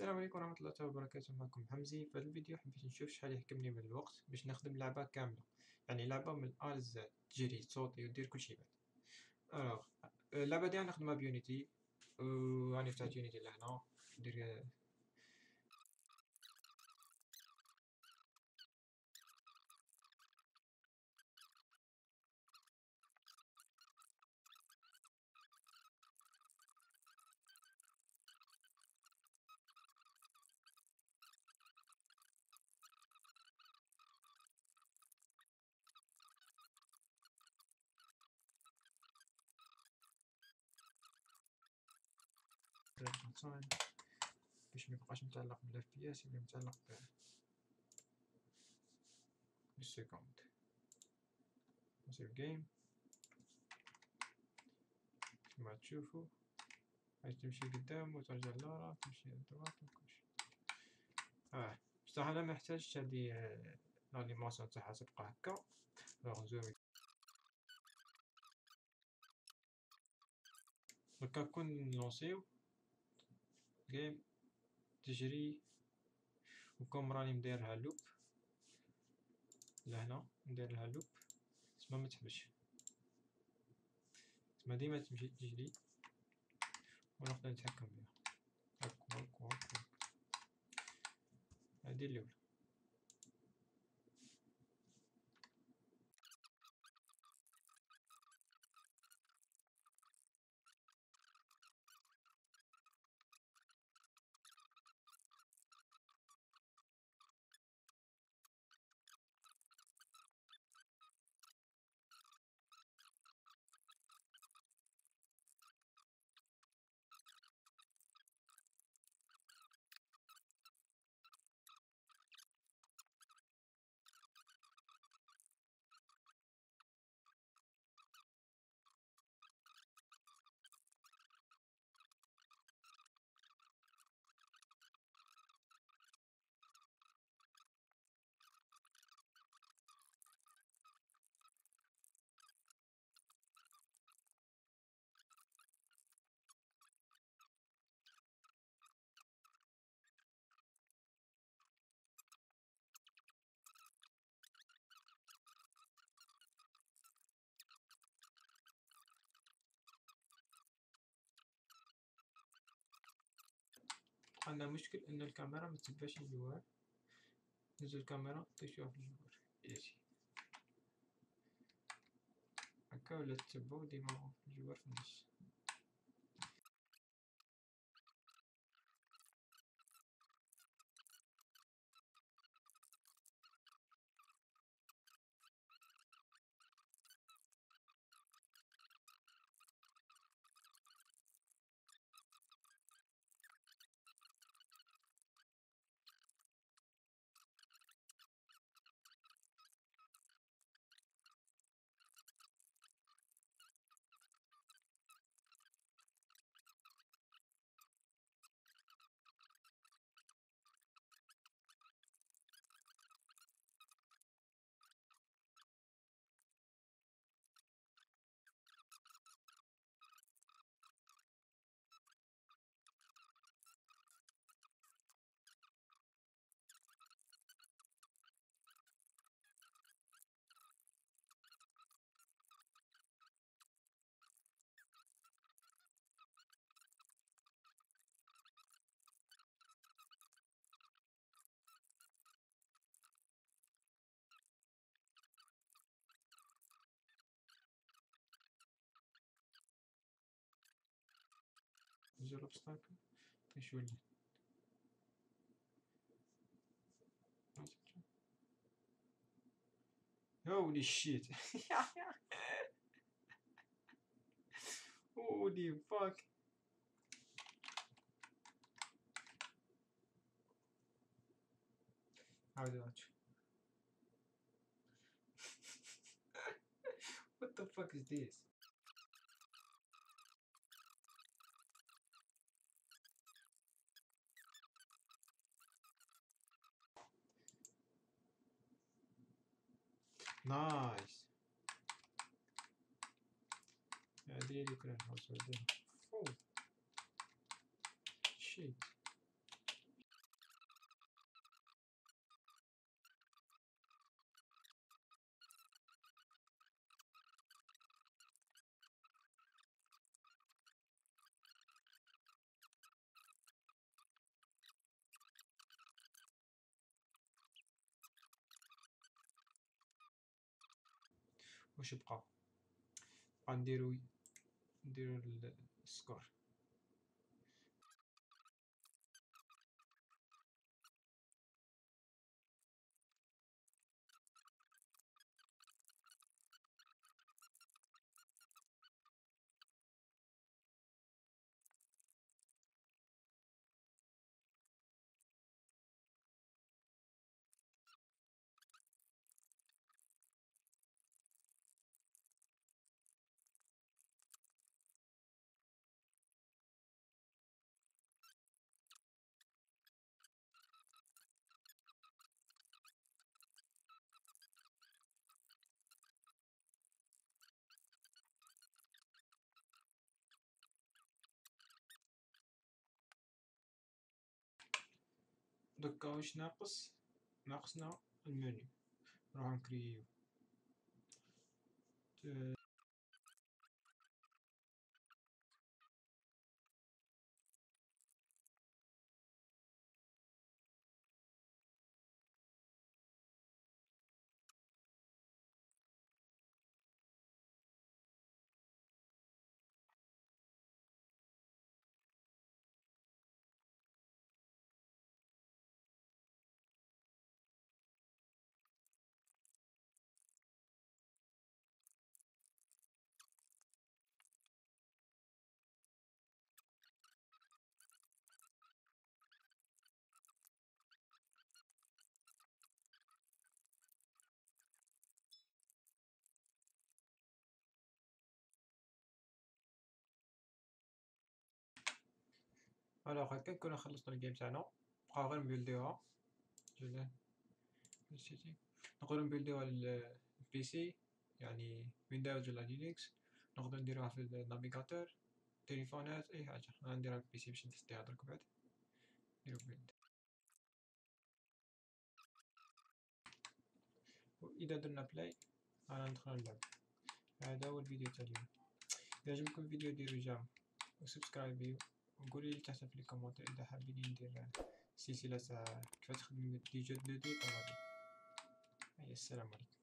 السلام عليكم ورحمة الله تعالى وبركاته معكم حمزي في هذا الفيديو. حبيت نشوف شحال يحكمني من الوقت باش نخدم لعبة كاملة. يعني لعبة من ال A لل Z تجري تصوتي ودير كلشي بعد. alors اللعبة دي نخدمها ب Unity. وراني فتحت Unity لهنا. ندير تايم باش ميبقاش متعلق بالاف بي اس يولي متعلق ب بالسكوند نسيب جيم كما تشوفو عايز تمشي قدام وترجع لورا تمشي لدروات وكلشي آه بصح أنا محتاج هادي لانيماسيون تاعها تبقى هكا. الوغ نزومي هكا كون نلونسيو game تجري وكم راني مديرها loop. لهنا نديرلها loop. تسمى متحبش تسمى ديما تمشي تجري. ونقدر نتحكم بها. هاك هاك هاك هادي الأولى عندنا مشكل إن الكاميرا متباش الجوار نزل الكاميرا تشوف الجوار ياسي هكا ولا تتبعو ديما الجوار في النص. zero obstacle. Holy shit. Holy fuck. What the fuck is this? Nice. I really couldn't also do. Oh. Shit. واش بقى غنديرو نديرو السكور. دوكا واش ناقص ناقصنا المنيو. نروح نكرييو alors هكا نكونو خلصنا ال game تاعنا بقاو غير نبيلديوها نقدرو نبيلديوها لل PC يعني Windows ولا Linux نقدرو نديروها في ال navigateur تيليفونات اي حاجة أنا نديرها في ال PC باش نتستيها درك بعد نديرو build واذا درنا play أنا ندخلو نلعب هذا هو الفيديو تاع اليوم اذا عجبكم الفيديو ديرو j'aime وسبسكرايبيو وقولي لي تحت في الكومنتات اذا حابين ندير سلسلة تاع كيفاش تخدم des jeux 2D طوالي السلام عليكم